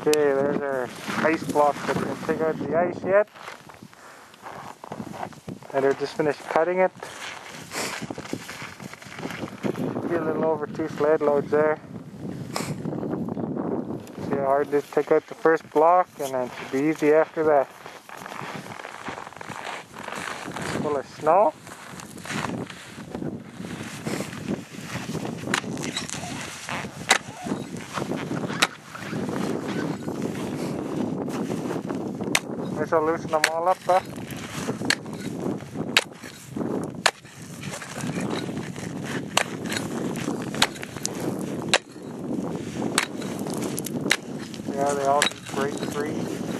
Okay, there's our ice block that we didn't take out the ice yet. And they're just finished cutting it. Get a little over two sled loads there. See how hard it is to take out the first block and then it should be easy after that. Loosen them all up though. Yeah, they all just break free.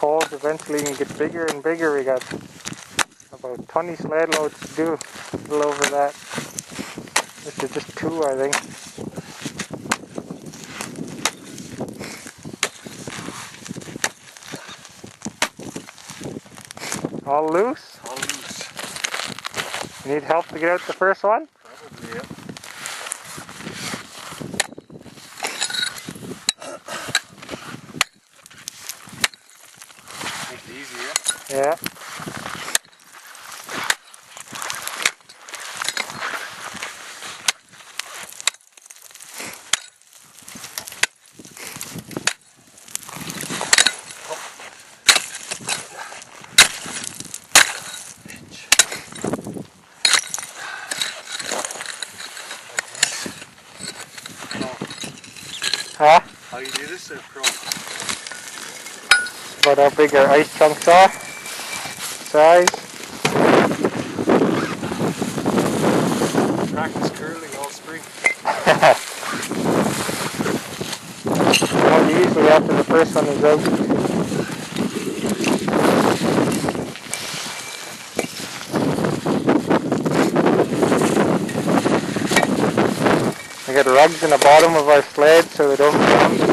Hole's eventually gonna get bigger and bigger. We got about 20 sled loads to do. A little over that. This is just two, I think. All loose? All loose. You need help to get out the first one? Probably, yeah. Yeah. Huh? How you do this there, Pro? About how big our ice chunks are. Size. Practice curling all spring. Not usually after the first one is out. I got rugs in the bottom of our sled so they don't come.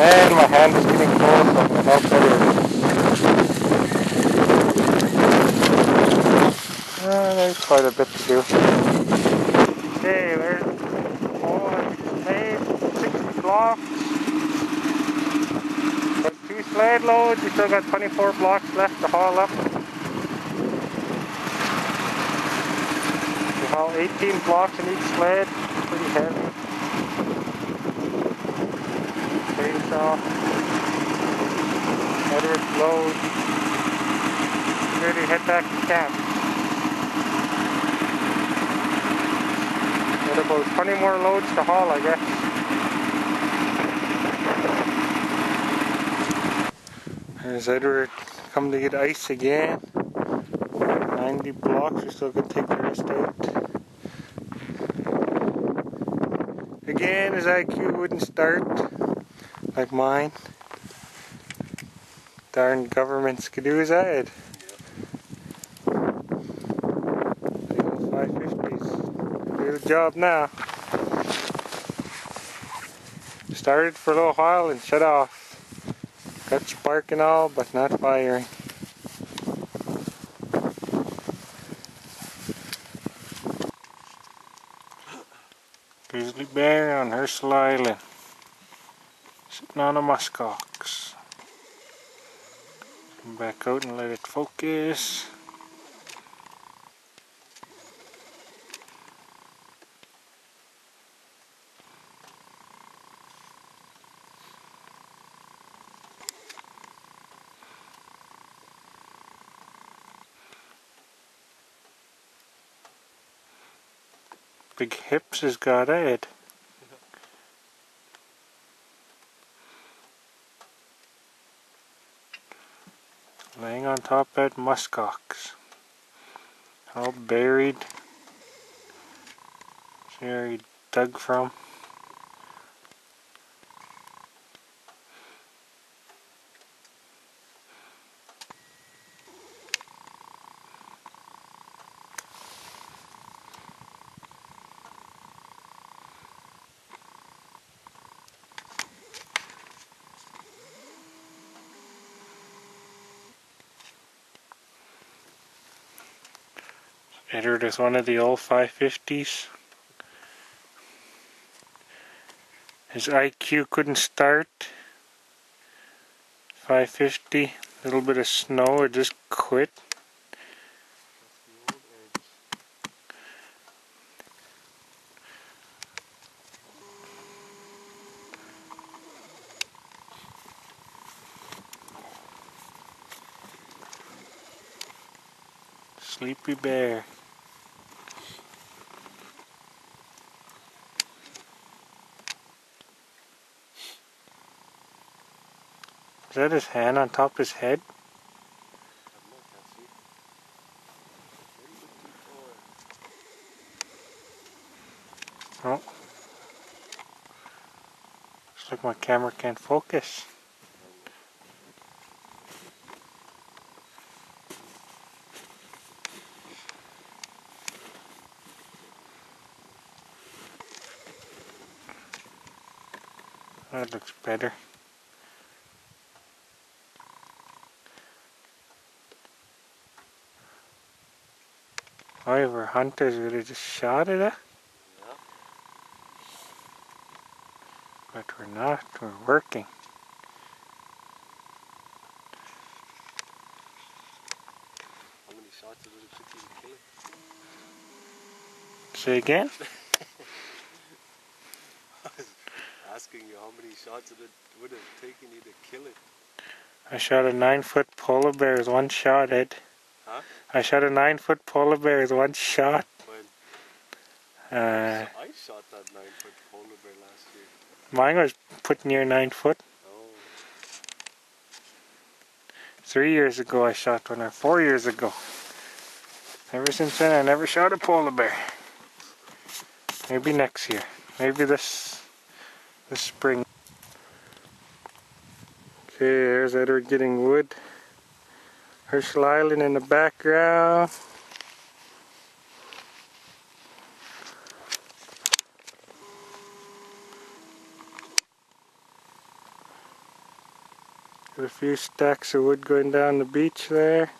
And my hand is getting cold, so I'm gonna help better. Uh, there's quite a bit to do. Okay, all I just 60 blocks. Got two sled loads, we still got 24 blocks left to haul up. We haul 18 blocks in each sled, pretty heavy. Chainsaw. Edwards load. Ready to head back to camp. Got about 20 more loads to haul, I guess. There's Edward come to get ice again. 90 blocks, we still could take the rest out. Again, his IQ wouldn't start like mine. Darn government skidoo his head. 550s. Do the job now. Started for a little while and shut off. Got spark and all, but not firing. Grizzly bear on Herschel Island. Sitting on a muskox. Come back out and let it focus. Big hips has got it. Top of muskox. All buried. Where he dug from. Entered as one of the old 550s. His IQ couldn't start. 550, a little bit of snow, it just quit. Sleepy bear. That his hand on top of his head? Oh. Looks like my camera can't focus. That looks better. However, hunters would have just shot at it. Yeah. But we're not, we're working. How many shots did it you to kill it? Say again? Asking you how many shots it would have taken you to kill it? I shot a nine foot polar bear with one shot, Ed. Huh? I shot a nine foot polar bear with one shot. When Uh, I shot that nine foot polar bear last year. mine was put near nine foot. Three years ago I shot one, or four years ago. Ever since then I never shot a polar bear. Maybe next year. Maybe this this spring. Okay, there's Edward getting wood. Herschel Island in the background. Got a few stacks of wood going down the beach there.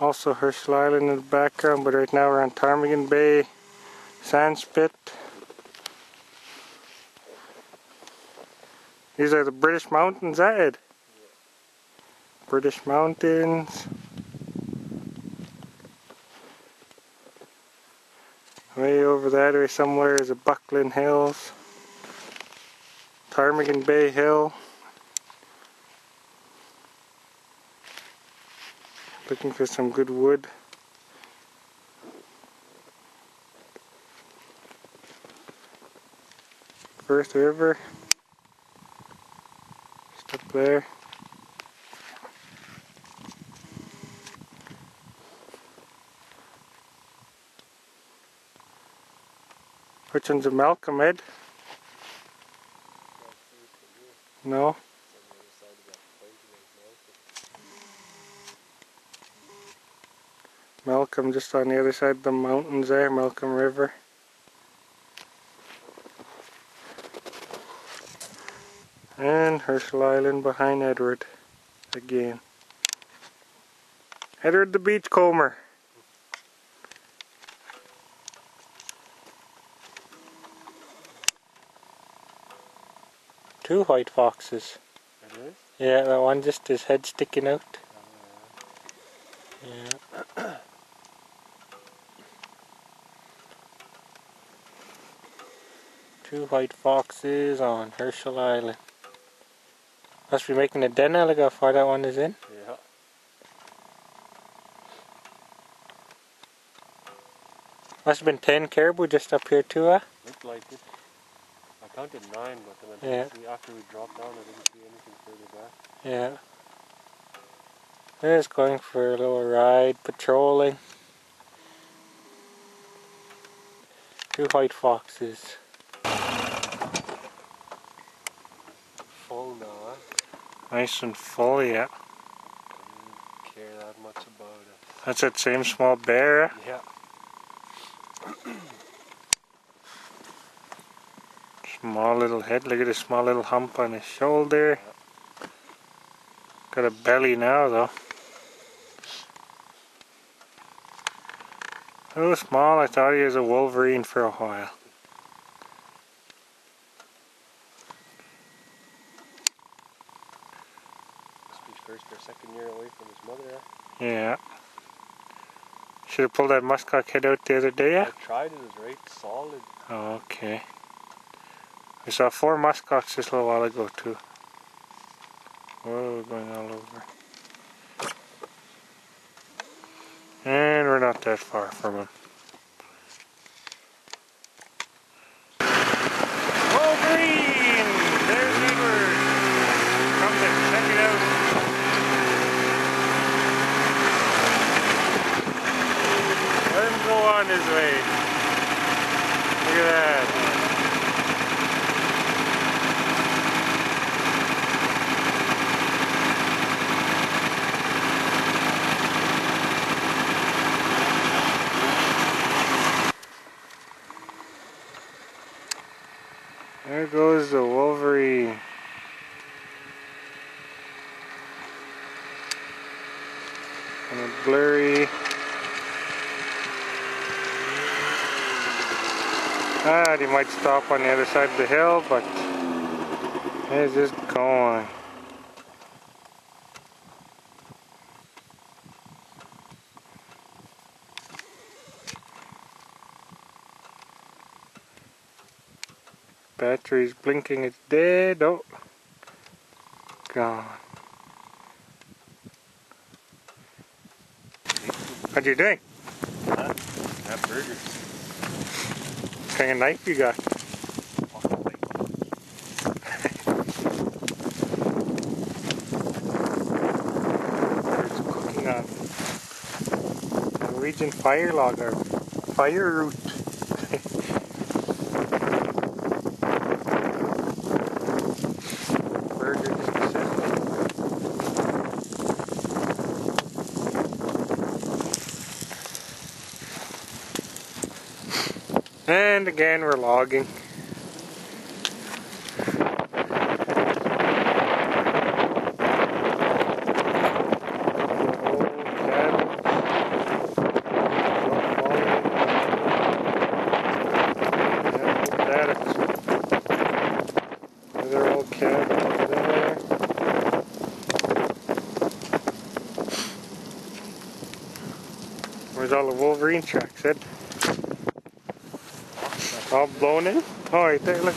Also Herschel Island in the background, but right now we're on Ptarmigan Bay Sandspit. These are the British Mountains, eh, Ed. British Mountains. Way over that way somewhere is the Buckland Hills. Ptarmigan Bay Hill. Looking for some good wood. Firth River. Just up there. Which one's a Malcolm, Ed? No? Malcolm just on the other side of the mountains there, Malcolm River. And Herschel Island behind Edward again. Edward the Beachcomber. Two white foxes. Yeah, that one just his head sticking out. Yeah. Two white foxes on Herschel Island. Must be making a den now, look how far that one is in. Yeah. Must have been ten caribou just up here too, huh? Looked like it. I counted nine, but then I didn't see, after we dropped down, I didn't see anything further back. Yeah. Just going for a little ride, patrolling. Two white foxes. Full now, huh? Nice and full, yeah. Didn't care that much about it. That's that same small bear. Yeah. Small little head. Look at the small little hump on his shoulder. Got a belly now, though. So small, I thought he was a wolverine for a while. Must be first or second year away from his mother. huh? Yeah. Should have pulled that muskox head out the other day, yeah? I tried it, was right solid. Oh, okay. We saw four muskox just a little while ago, too. Whoa, going all over. And we're not that far from him. His way. Look at that. There goes the Wolverine. And a blurry. Ah, he might stop on the other side of the hill, but he's just going. Battery's blinking, it's dead. Oh, gone. What you doing? That burger. What kind of knife you got? Cooking on Norwegian fire log or fire root. And again, we're logging. Where's all the Wolverine tracks, Ed? All blown in? Oh, right there, look.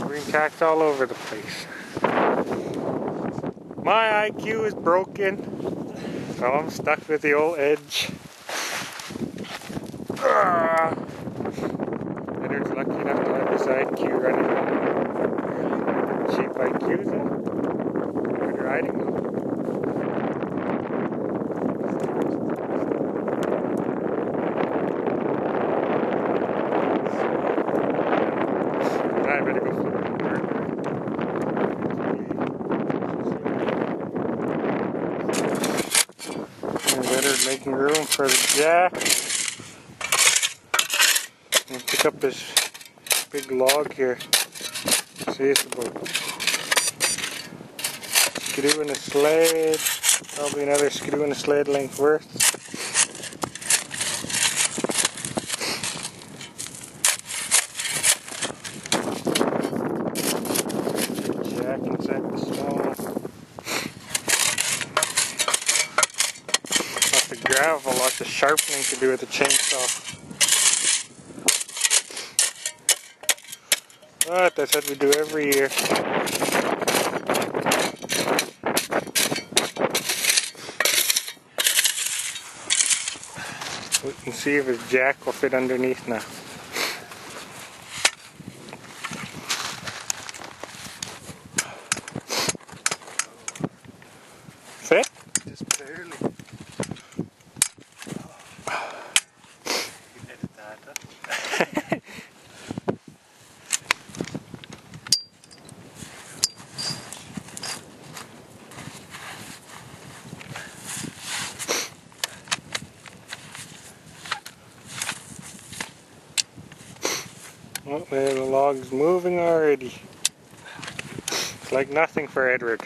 Green tracks all over the place. My IQ is broken, so I'm stuck with the old edge. Ah. Edward's lucky enough to have his IQ running. Cheap IQs, huh? Good riding. I better go flip the burger. Better making room for the jack. And pick up this big log here. See, it's about screw in a sled. Probably another screw in a sled length worth. Sharpening do with a chainsaw. But that's what we do every year. We can see if his jack will fit underneath now. Fit? Just barely. You can edit that. Huh? Oh, there the log's moving already. It's like nothing for Edward.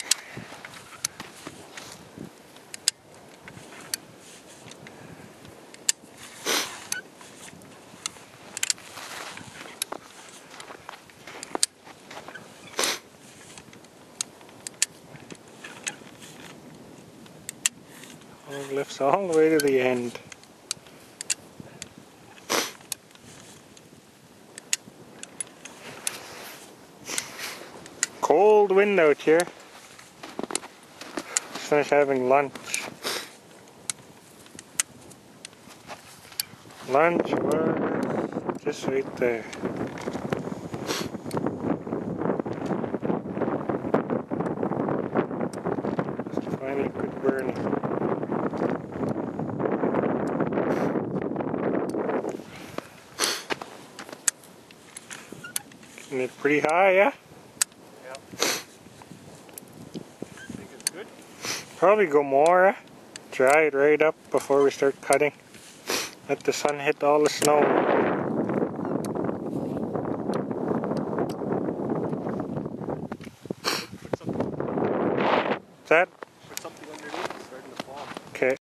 Log lifts all the way to the end. cold wind here. Just finished having lunch. Lunch was just right there. Just. Getting it pretty high, yeah? Think it's good? Probably go more. eh? Dry it right up before we start cutting. Let the sun hit all the snow.